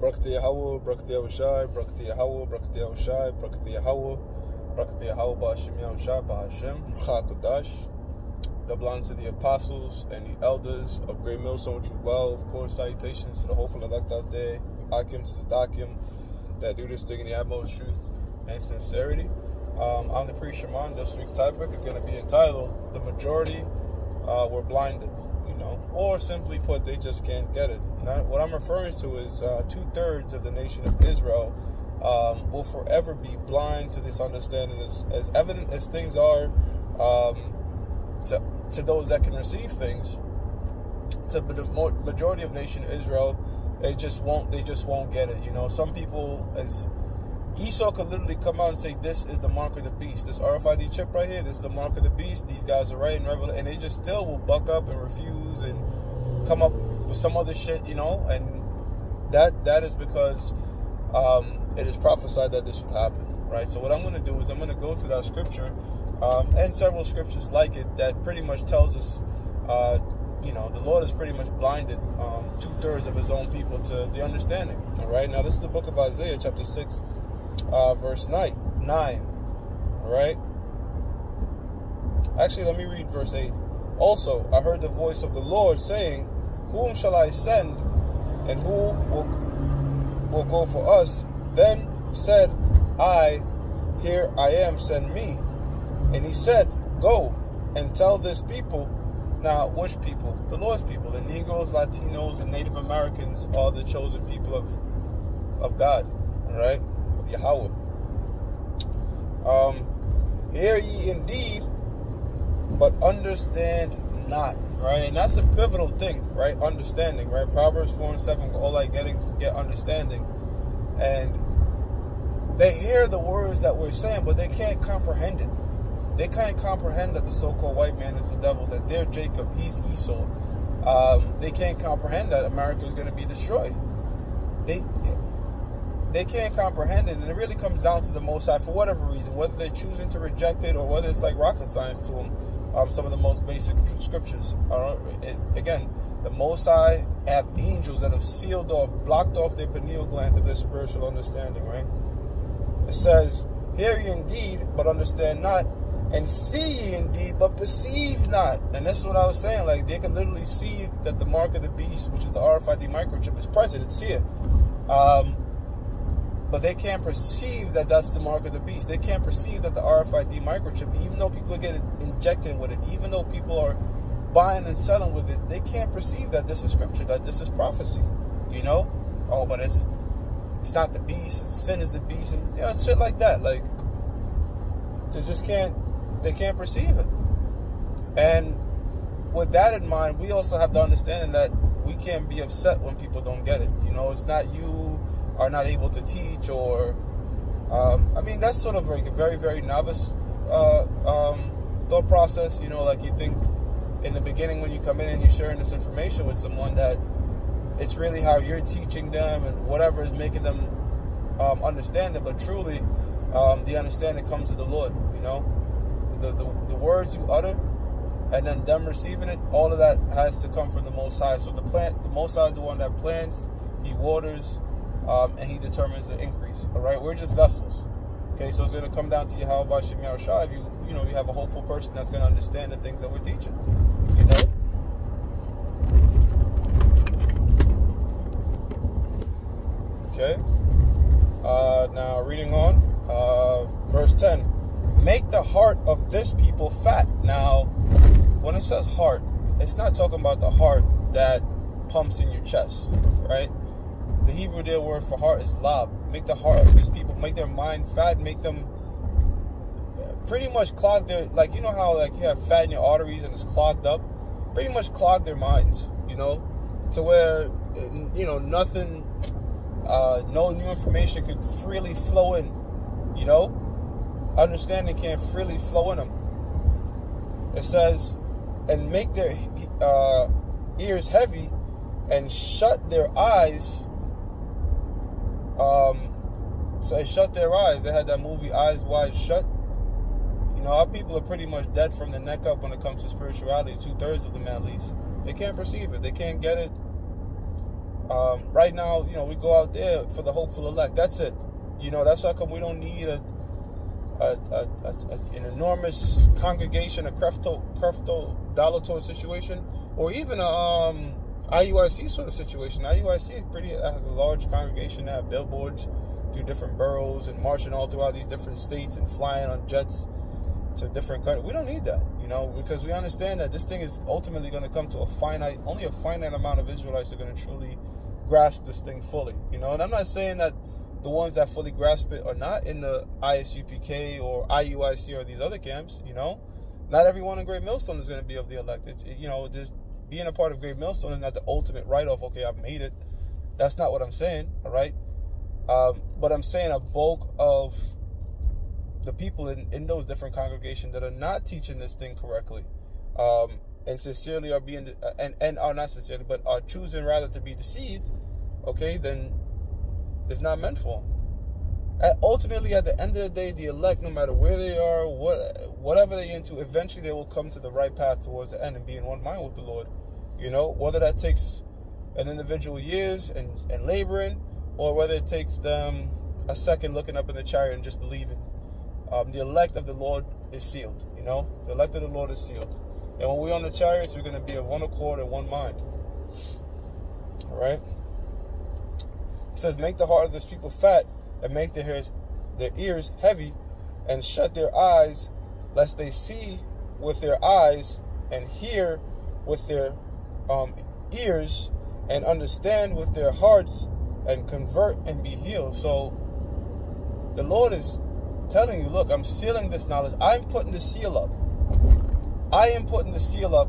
Brakti Yahweh, Brakti Yahushai, Brakti Yahweh, Brakti Yahushai, Brakti Yahweh, Brakti Yahweh, Ba'ashem Yahushai, Ba'ashem, Chakudash. Double honor to the apostles and the elders of Great Millstone, which well. Of course, salutations to the hopeful elect out there, Akim to Zadakim, that do this thing in the utmost truth and sincerity. Um, I'm the priest Shaman. This week's topic is going to be entitled "The Majority uh, Were Blinded," you know, or simply put, they just can't get it. Now, what I'm referring to is uh, two thirds of the nation of Israel um, will forever be blind to this understanding, as, as evident as things are um, to to those that can receive things. To the majority of nation Israel, they just won't. They just won't get it. You know, some people as Esau could literally come out and say, "This is the mark of the beast. This RFID chip right here. This is the mark of the beast. These guys are right and revel," and they just still will buck up and refuse and come up with some other shit, you know. And that that is because um, it is prophesied that this would happen, right? So what I'm going to do is I'm going to go through that scripture um, and several scriptures like it that pretty much tells us, uh, you know, the Lord has pretty much blinded um, two thirds of His own people to the understanding. All right. Now this is the book of Isaiah, chapter six uh, verse 9. 9. All right? Actually, let me read verse 8. Also, I heard the voice of the Lord saying, Whom shall I send, and who will, will go for us? Then said I, Here I am, send me. And he said, Go and tell this people. Now, which people? The Lord's people. The Negroes, Latinos, and Native Americans are the chosen people of, of God. Right? Of Yahweh. Um, hear ye indeed, but understand not. Right, and that's a pivotal thing, right? Understanding, right? Proverbs four and seven. All I getting get understanding, and they hear the words that we're saying, but they can't comprehend it. They can't comprehend that the so-called white man is the devil, that they're Jacob, he's Esau. Um, they can't comprehend that America is going to be destroyed. They they can't comprehend it, and it really comes down to the Most High for whatever reason, whether they're choosing to reject it or whether it's like rocket science to them. Um, some of the most basic scriptures. It, again, the Most High have angels that have sealed off, blocked off their pineal gland to their spiritual understanding. Right? It says, "Hear ye indeed, but understand not." and see ye indeed, but perceive not. And that's what I was saying. Like they can literally see that the mark of the beast, which is the RFID microchip, is present. It's here. Um, but they can't perceive that that's the mark of the beast. They can't perceive that the RFID microchip, even though people are getting injected with it, even though people are buying and selling with it, they can't perceive that this is scripture, that this is prophecy. You know? Oh, but it's it's not the beast, sin is the beast, and you know, shit like that. Like they just can't they can't perceive it. And with that in mind, we also have to understand that we can't be upset when people don't get it. You know, it's not you are not able to teach or um, I mean that's sort of like a very very novice uh, um, thought process you know like you think in the beginning when you come in and you're sharing this information with someone that it's really how you're teaching them and whatever is making them um, understand it but truly um, the understanding comes to the Lord you know? The, the, the words you utter and then them receiving it all of that has to come from the most high. So the plant the most high is the one that plants he waters um, and he determines the increase. All right, we're just vessels. Okay, so it's going to come down to you how about Shem Shah if you you know you have a hopeful person that's going to understand the things that we're teaching. You know. Okay. Uh, now reading on, uh, verse ten. Make the heart of this people fat. Now, when it says heart, it's not talking about the heart that pumps in your chest, right? The Hebrew there word for heart is lab. Make the heart of these people, make their mind fat, make them pretty much clog their, like, you know how, like, you have fat in your arteries and it's clogged up? Pretty much clog their minds, you know, to where, you know, nothing, uh, no new information could freely flow in, you know? Understanding can't freely flow in them. It says, and make their uh, ears heavy and shut their eyes um, so they shut their eyes. They had that movie Eyes Wide Shut. You know, our people are pretty much dead from the neck up when it comes to spirituality. Two thirds of them, at least, they can't perceive it. They can't get it. Um, right now, you know, we go out there for the hopeful elect. That's it. You know, that's how come we don't need a, a, a, a an enormous congregation, a Creflo, Creflo Dalator situation, or even a um, IUIC sort of situation. IUIC pretty uh, has a large congregation that have billboards through different boroughs and marching all throughout these different states and flying on jets to different countries. We don't need that, you know, because we understand that this thing is ultimately going to come to a finite, only a finite amount of Israelites are going to truly grasp this thing fully, you know. And I'm not saying that the ones that fully grasp it are not in the ISUPK or IUIC or these other camps, you know. Not everyone in Great Millstone is going to be of the elect. It's, you know, just being a part of Great Millstone is not the ultimate write-off. Okay, I've made it. That's not what I'm saying, all right? Um, but I'm saying a bulk of the people in, in those different congregations that are not teaching this thing correctly um, and sincerely are being uh, and, and are not sincerely but are choosing rather to be deceived okay then it's not meant for them at, ultimately at the end of the day the elect no matter where they are what whatever they into eventually they will come to the right path towards the end and be in one mind with the lord you know whether that takes an individual years and, and laboring or whether it takes them a second looking up in the chariot and just believing um, the elect of the Lord is sealed. You know, the elect of the Lord is sealed. And when we're on the chariots, we're going to be of one accord and one mind. All right. It says, "Make the heart of this people fat, and make their ears, their ears heavy, and shut their eyes, lest they see with their eyes and hear with their um, ears, and understand with their hearts, and convert and be healed." So, the Lord is telling you, look, I'm sealing this knowledge. I'm putting the seal up. I am putting the seal up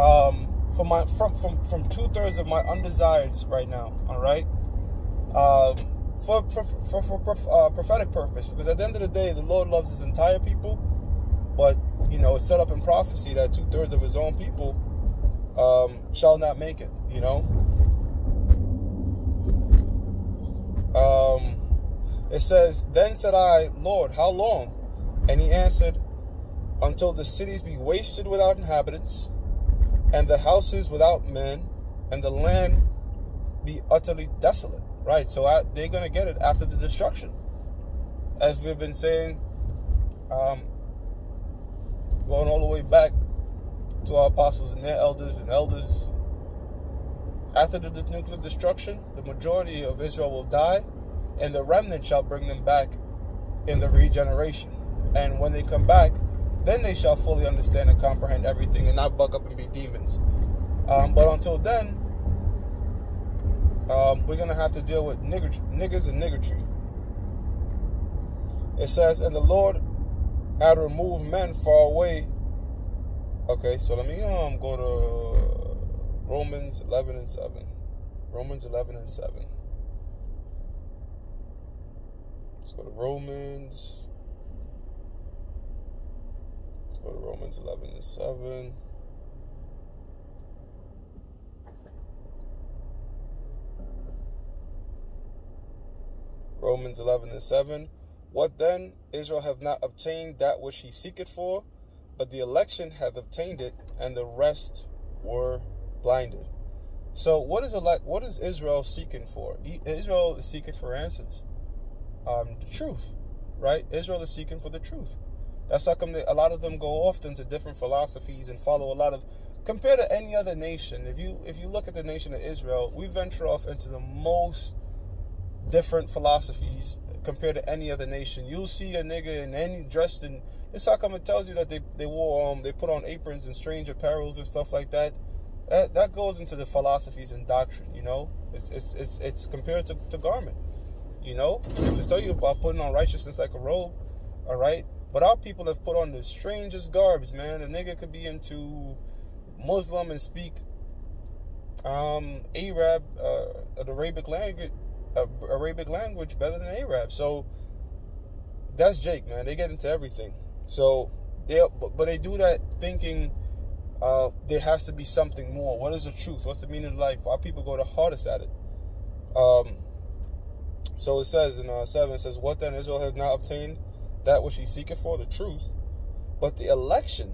um, for my from from from two thirds of my undesires right now. All right, um, for for for, for uh, prophetic purpose, because at the end of the day, the Lord loves His entire people, but you know it's set up in prophecy that two thirds of His own people um, shall not make it. You know. Um, it says, Then said I, Lord, how long? And he answered, Until the cities be wasted without inhabitants, and the houses without men, and the land be utterly desolate. Right, so I, they're going to get it after the destruction. As we've been saying, um, going all the way back to our apostles and their elders and elders. After the nuclear destruction, the majority of Israel will die and the remnant shall bring them back in the regeneration. And when they come back, then they shall fully understand and comprehend everything and not bug up and be demons. Um, but until then, um, we're going to have to deal with nigger, niggers and niggertry. It says, And the Lord had removed men far away. Okay, so let me um go to Romans 11 and 7. Romans 11 and 7. Let's go to Romans. Let's go to Romans 11 and 7. Romans 11 and 7. What then? Israel hath not obtained that which he seeketh for, but the election hath obtained it, and the rest were blinded. So, what is? What is Israel seeking for? Israel is seeking for answers um, the truth, right? Israel is seeking for the truth. That's how come they, a lot of them go off into different philosophies and follow a lot of. Compared to any other nation, if you if you look at the nation of Israel, we venture off into the most different philosophies compared to any other nation. You'll see a nigga in any dressed in. This how come it tells you that they they wore um they put on aprons and strange apparels and stuff like that. That that goes into the philosophies and doctrine. You know, it's it's it's, it's compared to, to garment. You know, scriptures tell you about putting on righteousness like a robe. All right, but our people have put on the strangest garbs, man. The nigga could be into Muslim and speak um Arab, uh, an Arabic language, Arabic language better than Arab. So that's Jake, man. They get into everything. So they, but they do that thinking uh, there has to be something more. What is the truth? What's the meaning of life? Our people go the hardest at it. Um, so it says in uh, 7, it says, What then Israel has not obtained that which he seeketh for, the truth, but the election.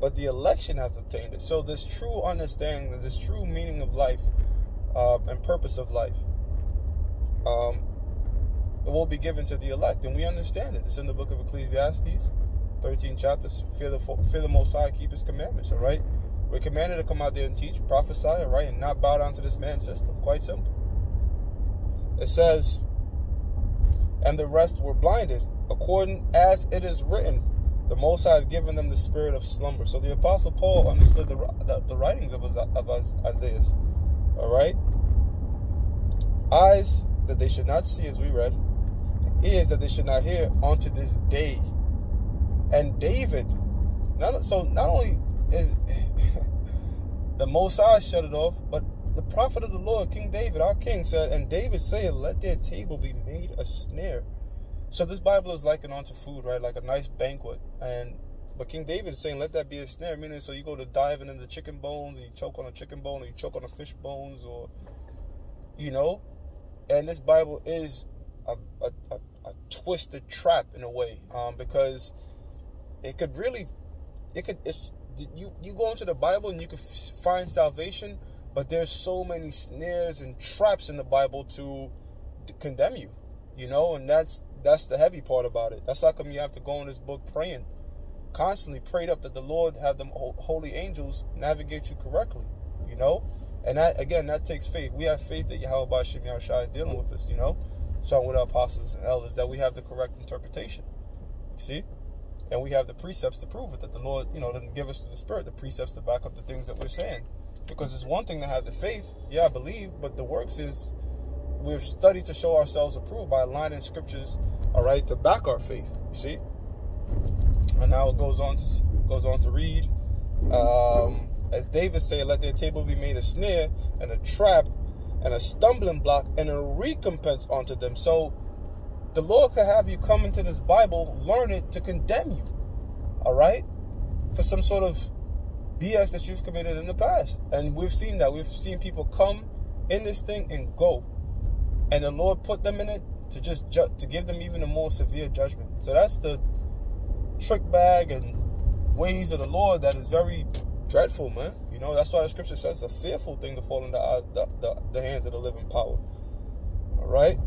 But the election has obtained it. So this true understanding, this true meaning of life, uh, and purpose of life. Um, it will be given to the elect, and we understand it. It's in the book of Ecclesiastes, 13 chapters. Fear the fear the Most High, keep His commandments. All right, we're commanded to come out there and teach, prophesy, all right, and not bow down to this man's system. Quite simple. It says, and the rest were blinded, according as it is written. The Most High has given them the spirit of slumber. So the Apostle Paul understood the, the, the writings of, of Isaiah. All right? Eyes that they should not see, as we read, ears that they should not hear unto this day. And David, not, so not only is the Most shut it off, but the prophet of the Lord, King David, our king, said, and David said, Let their table be made a snare. So this Bible is likened onto food, right? Like a nice banquet. And but King David is saying, let that be a snare, meaning so you go to diving into chicken bones and you choke on a chicken bone or you choke on a fish bones or you know. And this Bible is a, a, a, a twisted trap in a way, um, because it could really it could it's you you go into the Bible and you can find salvation, but there's so many snares and traps in the Bible to, to condemn you, you know, and that's that's the heavy part about it. That's how come you have to go in this book praying, constantly prayed up that the Lord have them holy angels navigate you correctly, you know. And that again, that takes faith. We have faith that Yahweh Bashim Yahushua is dealing with us, you know. So with our apostles and elders, that we have the correct interpretation. You see? And we have the precepts to prove it, that the Lord, you know, didn't give us the Spirit, the precepts to back up the things that we're saying. Because it's one thing to have the faith, yeah, I believe, but the works is we've studied to show ourselves approved by aligning scriptures, all right, to back our faith. You see? And now it goes on to goes on to read. Um, as David said, let their table be made a snare and a trap and a stumbling block and a recompense unto them. So the Lord could have you come into this Bible, learn it to condemn you. All right? For some sort of BS that you've committed in the past. And we've seen that. We've seen people come in this thing and go. And the Lord put them in it to just ju- to give them even a more severe judgment. So that's the trick bag and ways of the Lord that is very dreadful, man. You know, that's why the scripture says it's a fearful thing to fall in the, the, the, the hands of the living power. All right?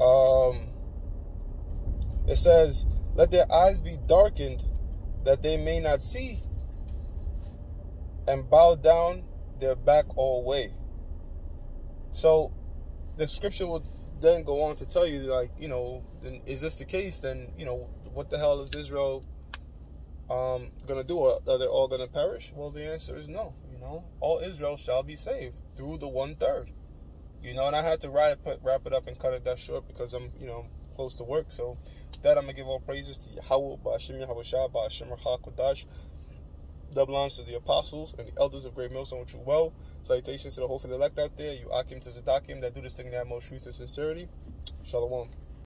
Um, it says, Let their eyes be darkened that they may not see, and bow down their back all way. So the scripture will then go on to tell you, like, you know, then is this the case? Then, you know, what the hell is Israel um, gonna do? Are they all gonna perish? Well, the answer is no. You know, all Israel shall be saved through the one third. You know, and I had to wrap it, wrap it up and cut it that short because I'm, you know, close to work. So that I'm gonna give all praises to Yahweh, Ba'ashim Yahweh Ba'ashim HaKodash. That belongs to the apostles and the elders of Great Millstone, which you well. Salutations to the hopefully elect out there, you Akim to Zadakim that do this thing in the most truth and sincerity. Shalom.